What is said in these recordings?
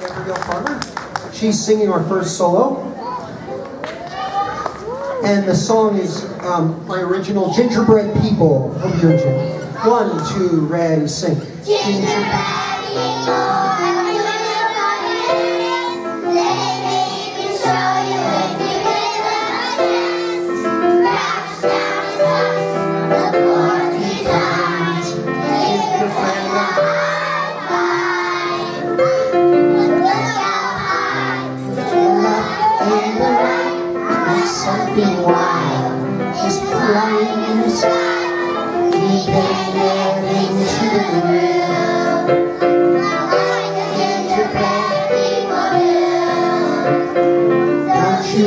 Gabrielle Farmer. She's singing our first solo. And the song is um, my original Gingerbread People. Hope you're One, two, ready, sing. Gingerbread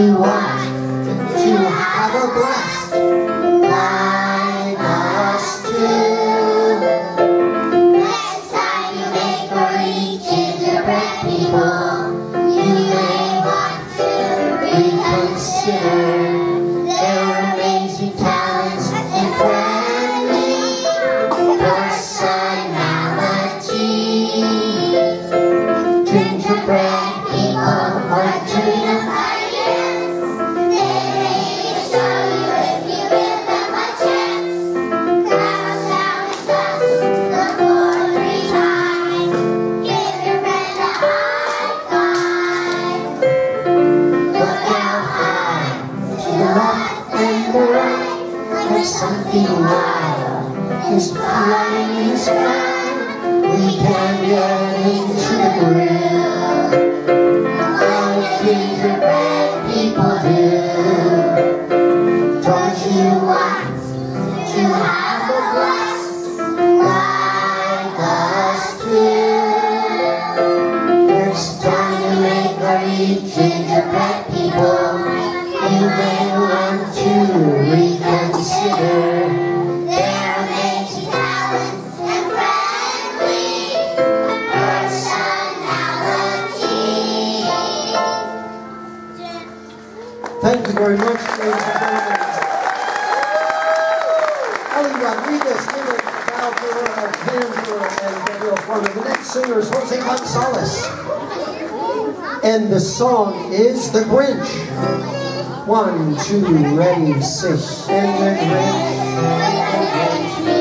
you want. is Jose Gonzalez. And the song is The Grinch. One, two, ready, six. And the Grinch.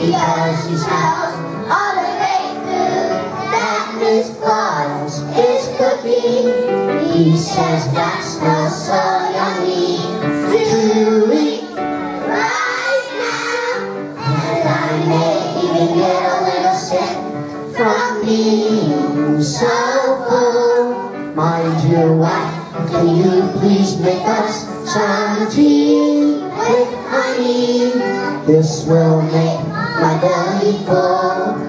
the ocean's house all the great food that Miss Claus is cooking. He says that's the so yummy. need to right now. And I may even get a little sick from being so full. My dear wife, can you please make us some tea with honey? This will make 花的衣服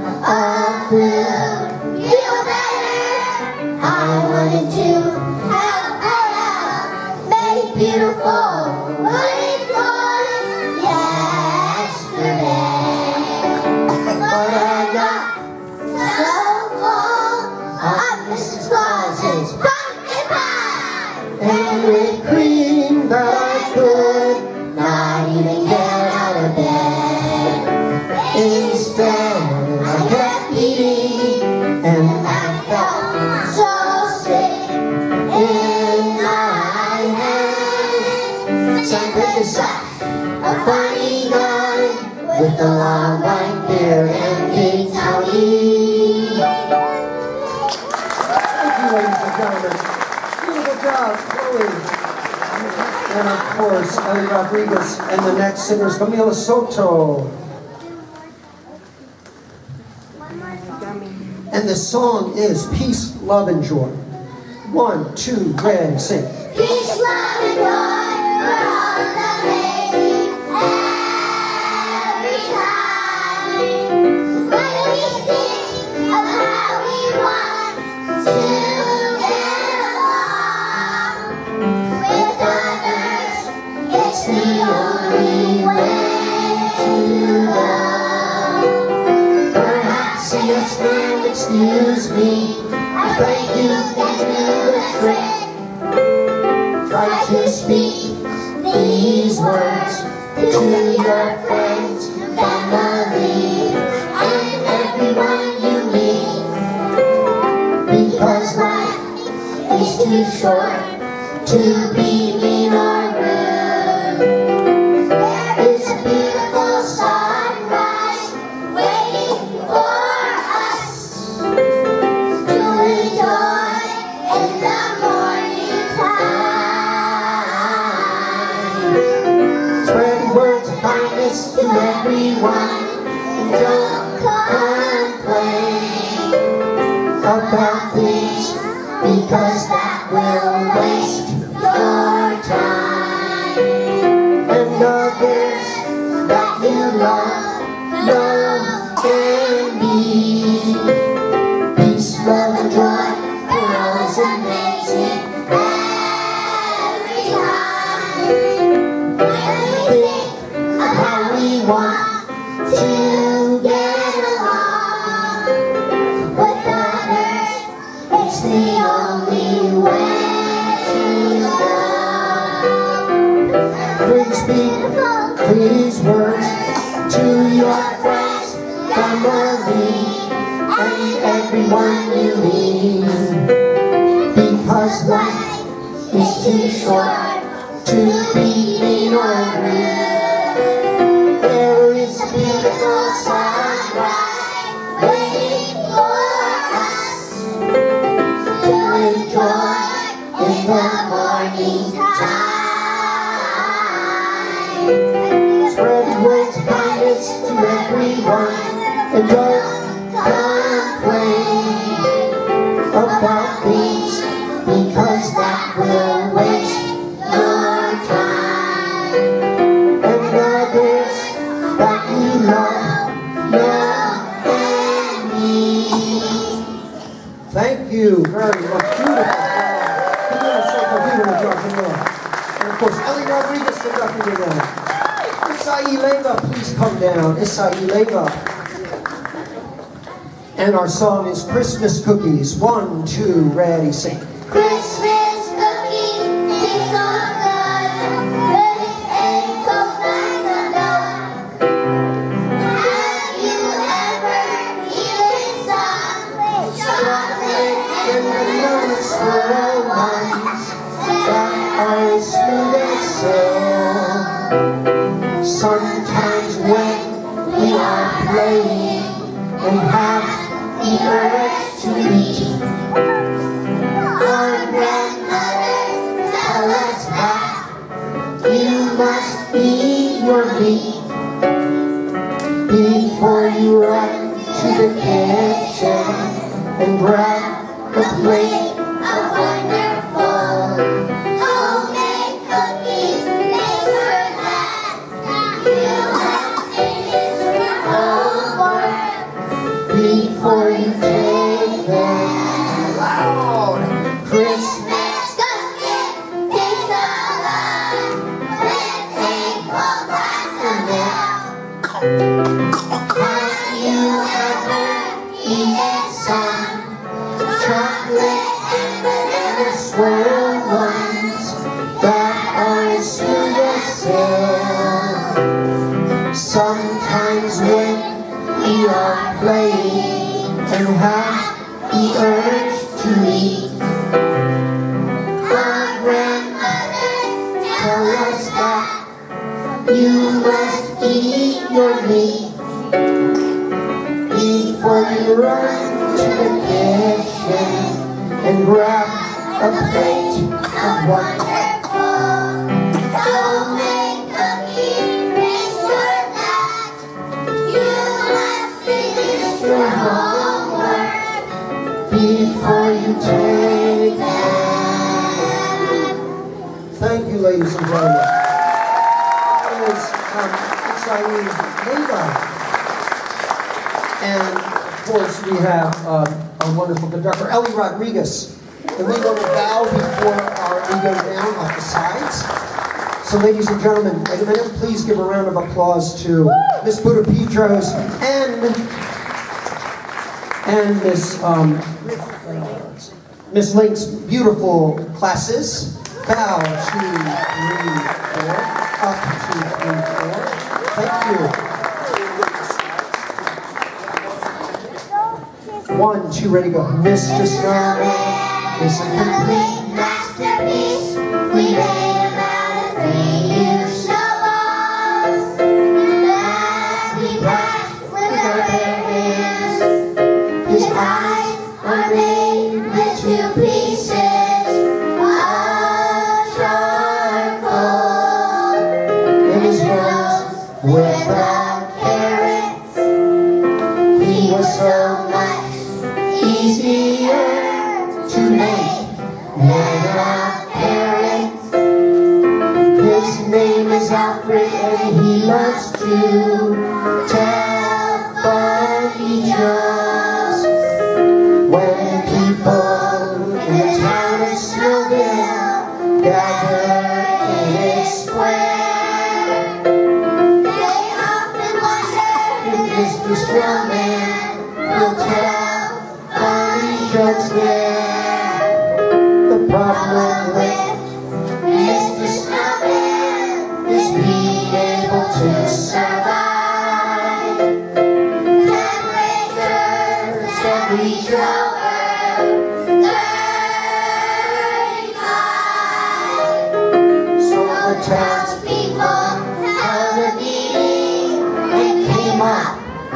with a long white beard and big townie. Thank you, ladies and gentlemen. Beautiful job, Chloe. And of course, Ellie Rodriguez and the next singer is Camila Soto. And the song is Peace, Love, and Joy. One, two, sing. Peace. shore to work and go. Please come down. Isai Leva. And our song is Christmas Cookies. One, two, ready, sing. Sometimes when we are playing and have the urge to eat, Our grandmothers tell us that you must eat your meat before you run to the kitchen and grab you must eat your meat before you run to the kitchen and grab a plate of wonderful. before you take them. Thank you, ladies and gentlemen. Um, Saeed And of course, we have uh, our wonderful conductor, Ellie Rodriguez. And we go to bow before our, we go down off the sides. So, ladies and gentlemen, and please give a round of applause to Miss Buddha Petros and and Miss um, Miss Link's beautiful classes. Bow two, three, four. Up. Thank you. One, two, ready, go. Mr. Snowman is a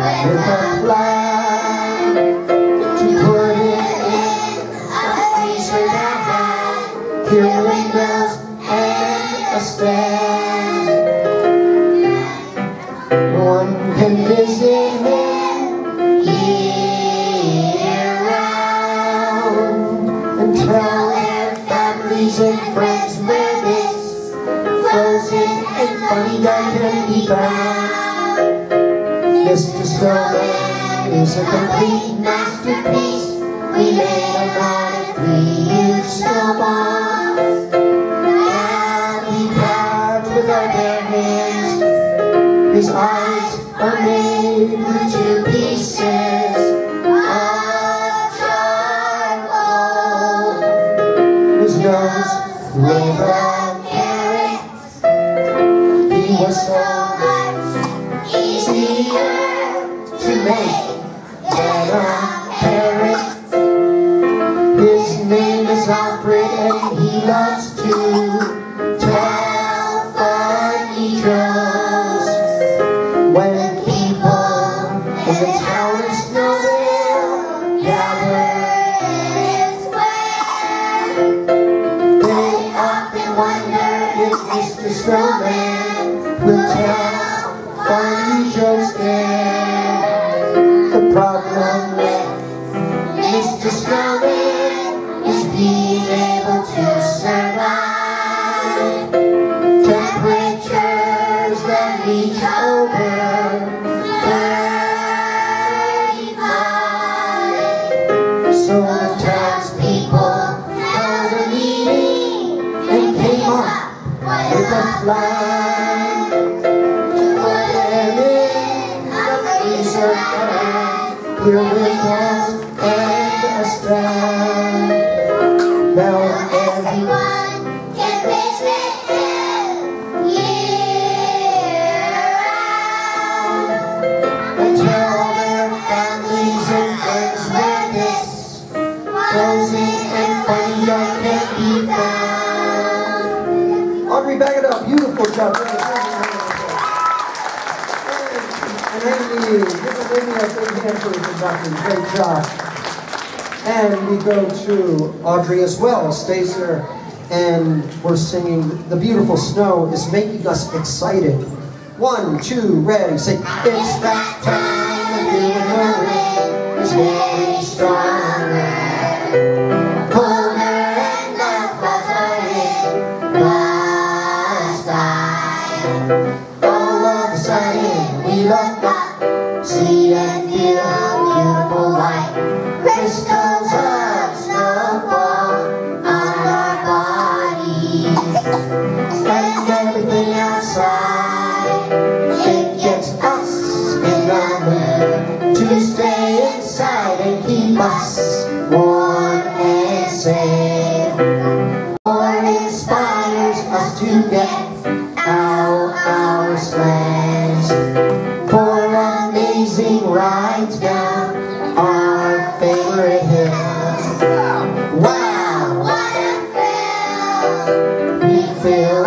up with with story is a complete masterpiece. We made a lot of three huge snowballs. Now we packed with our bare hands. His eyes are made with Henry, back it up. Beautiful job. And Amy, give a baby a big hand for conducting. Great job. And we go to Audrey as well, stays there, and we're singing The Beautiful Snow is Making Us Excited. One, two, ready, say, It's that time of year when the rain is getting stronger. We feel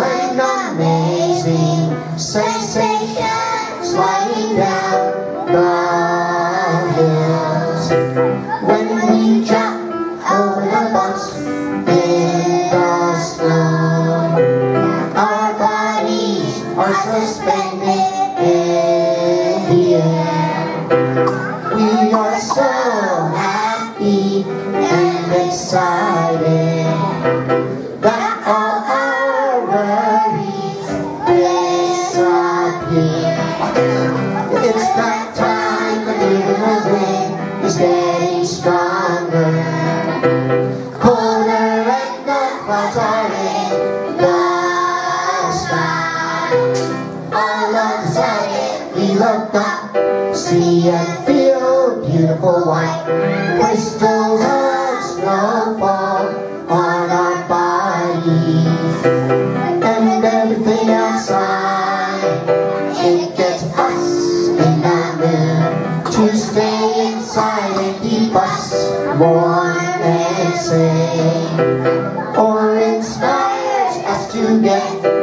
you got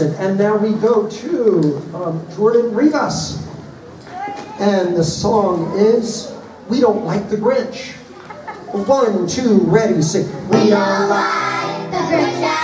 Anderson. And now we go to um, Jordan Rivas. And the song is We Don't Like the Grinch. One, two, ready, sing. We don't like the Grinch.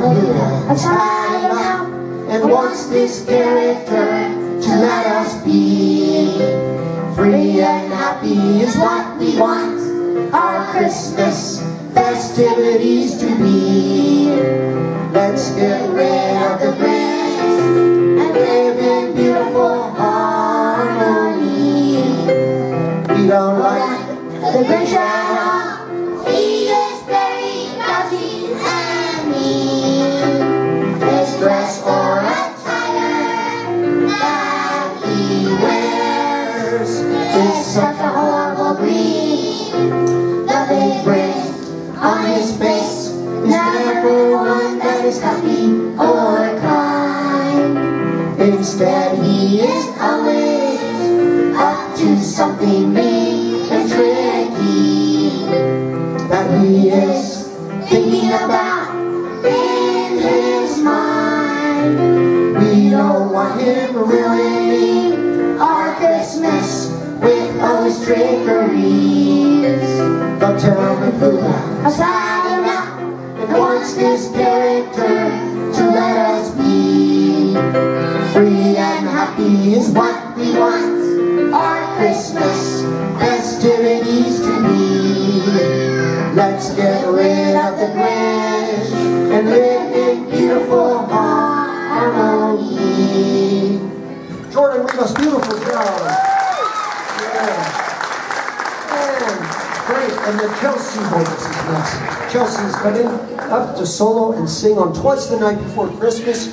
a child and watch this spirit Chelsea coming up to solo and sing on "Twas the Night Before Christmas,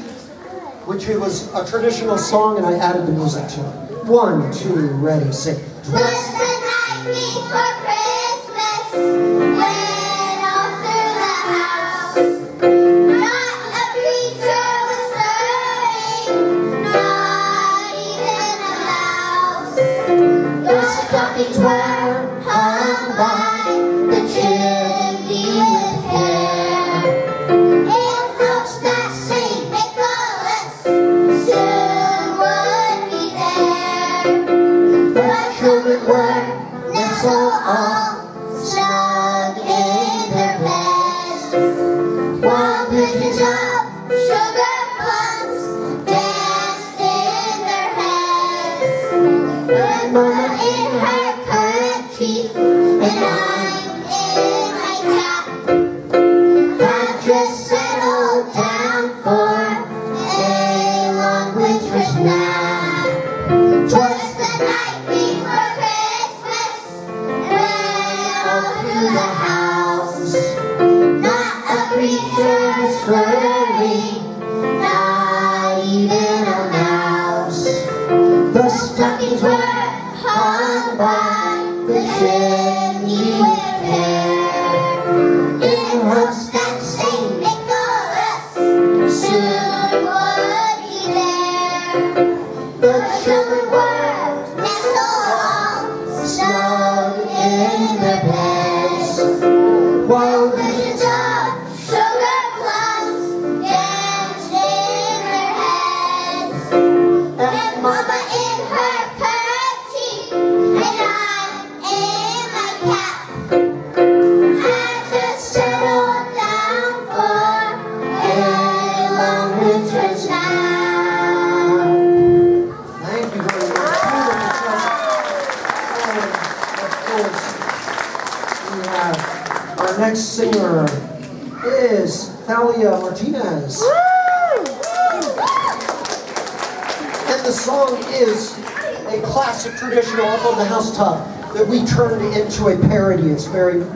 which was a traditional song and I added the music to it. One, two, ready, sing. The night before close.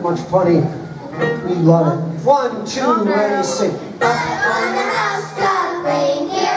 much funny. We love it. One, two, ready, sing. Up on the house, stop reindeer.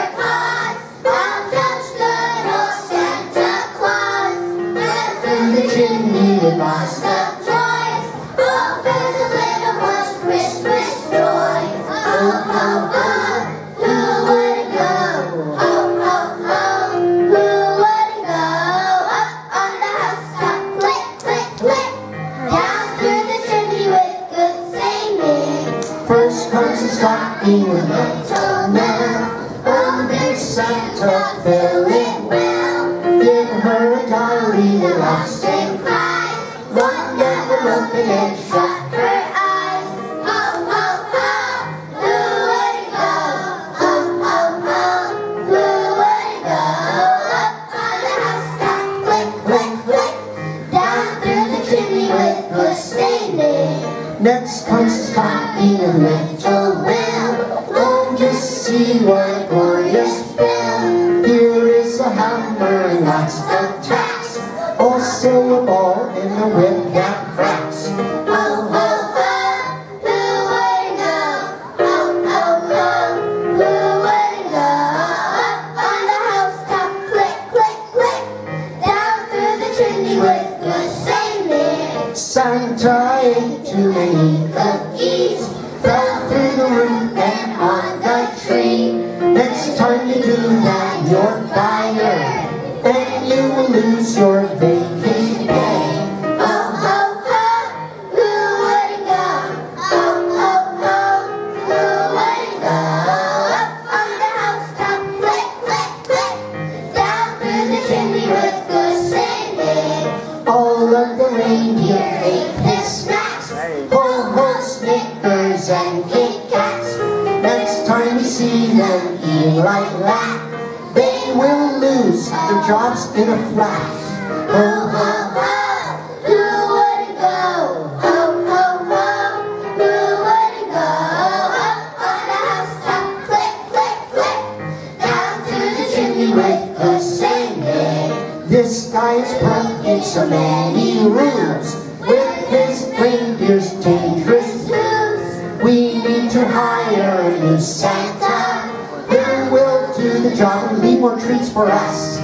Houston Christmas. We need to hire a new Santa who will do the job and leave more treats for us.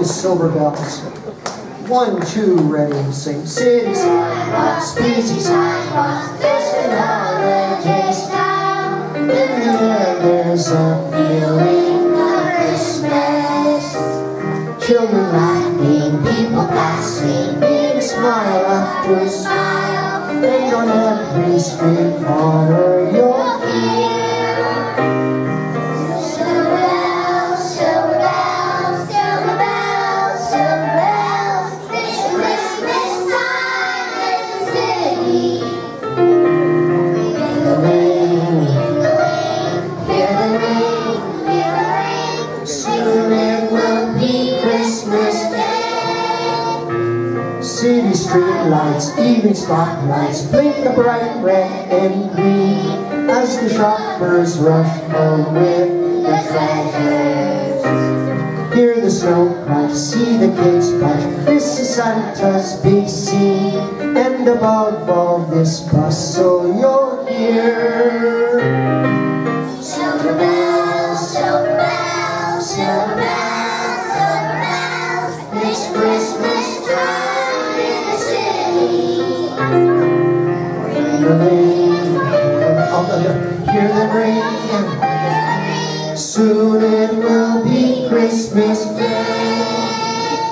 his silver bells. One, two, ready, sing. City side walks, busy side walks, this is our case. In the air there's a feeling of Christmas. Children laughing, people passing, big smile after smile. They on every street corner. spotlights blink the bright red and green as the shoppers rush home with the treasures. Hear the snow crash, see the kids play. This is Santa's big scene, and above all this bustle, you'll hear. Soon it will be Christmas Day.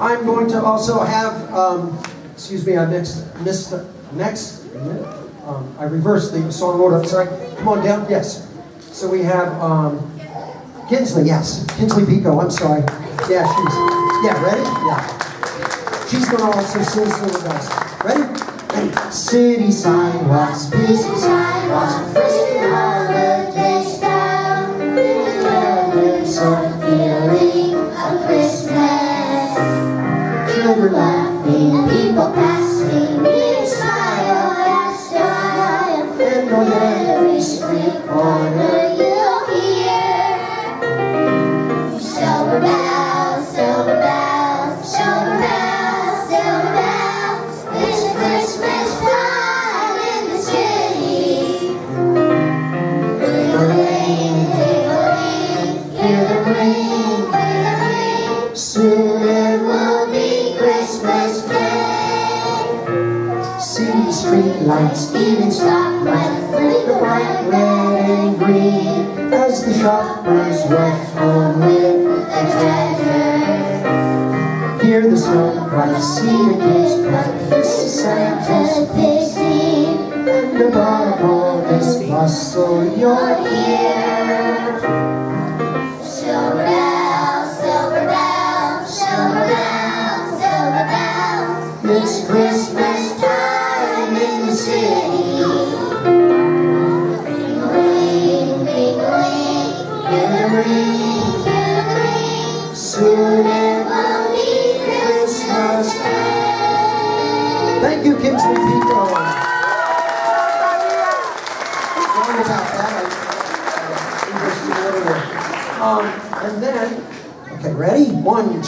I'm going to also have, um, excuse me, I mixed, missed the next, um, I reversed the song order, sorry. Come on down, yes. So we have um, Kinsley, yes, Kinsley Pico, I'm sorry. Yeah, she's, yeah, ready? Yeah. She's going to also sing some with us. Ready? Ready? City sidewalks, busy sidewalks,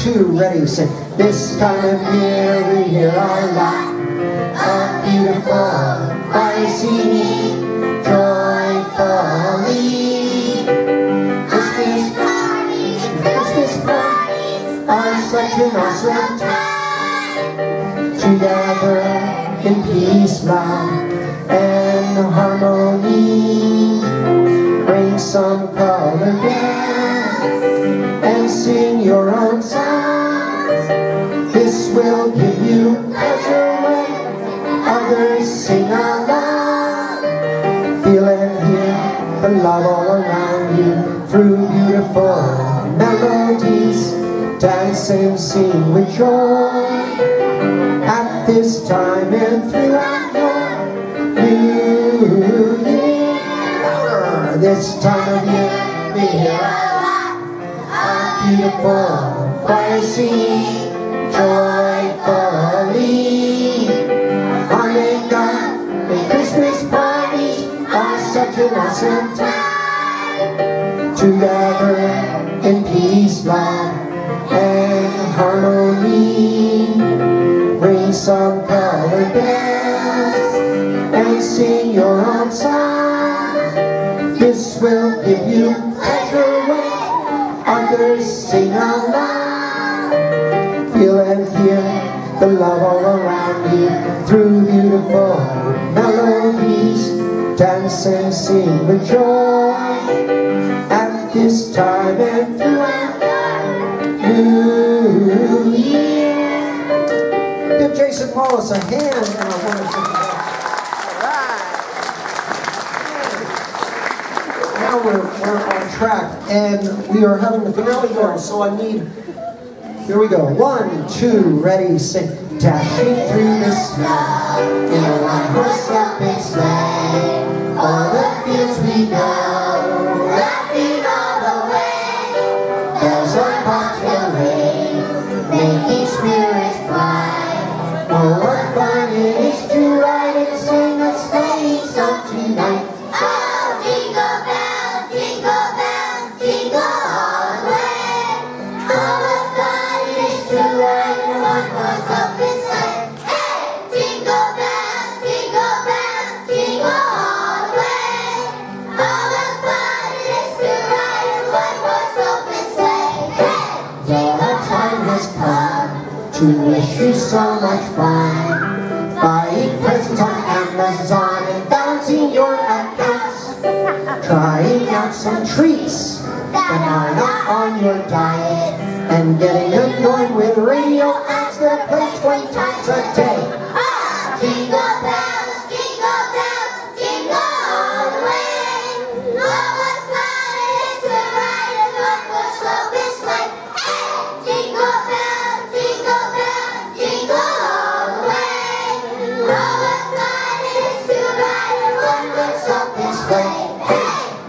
two, ready, sing. This time of year we hear a lot of beautiful voices joyfully. Christmas parties, Christmas parties are such an awesome time. Together in peace, love, and harmony. Bring some this time of year we hear a lot of beautiful choirs singing joyfully. Oh my God, the Christmas parties are such an awesome time. Together in peace, love, and harmony. Ring some colored bells and sing your own song. Will give you pleasure when others sing along. Feel and hear the love all around you through beautiful melodies. Dance and sing with joy at this time and throughout the new year. Give Jason Wallace a hand and a wonderful. track, and we are having the finale girl, so I need, here we go, one, two, ready, sing. Dashing through the snow in a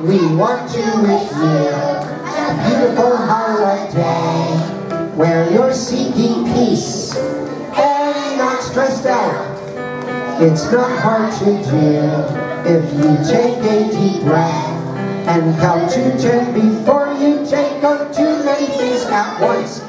We want to wish you a beautiful holiday where you're seeking peace and not stressed out. It's not hard to do if you take a deep breath and count to ten before you take on too many things at once.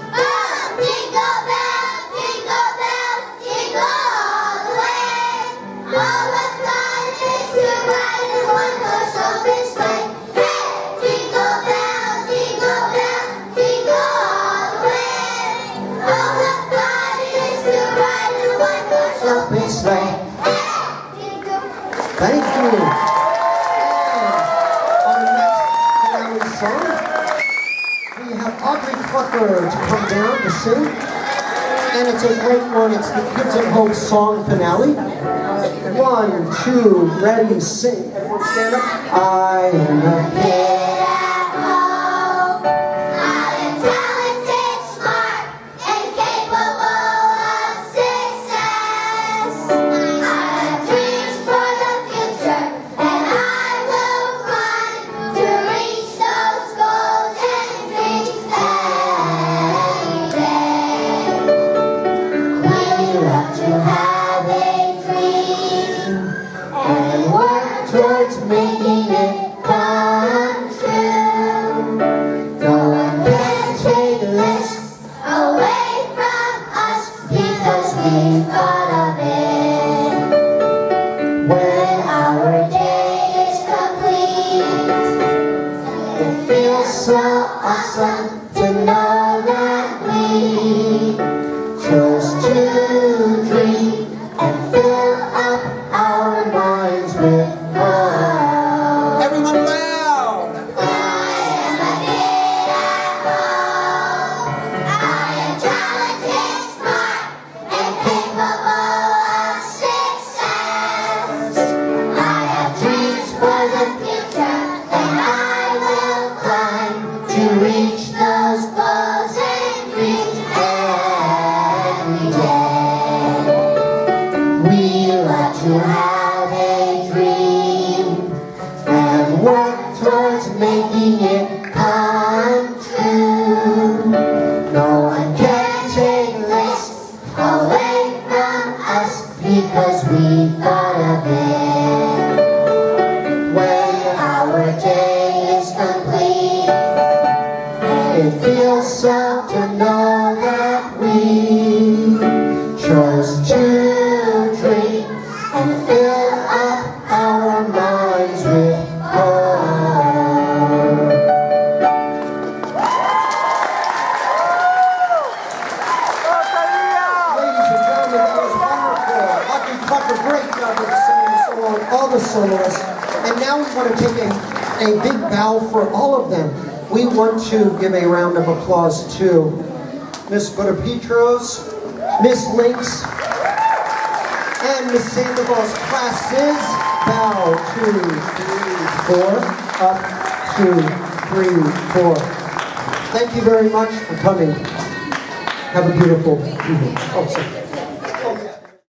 To come down to sing. And it's a great one. It's the Kids at Hope song finale. One, two, ready, sing. Everyone stand up. I am a 十 applause to Miss Budapetros, Miss Links, and Miss Sandoval's classes. Bow, two, three, four, up, two, three, four. Thank you very much for coming. Have a beautiful evening. Oh,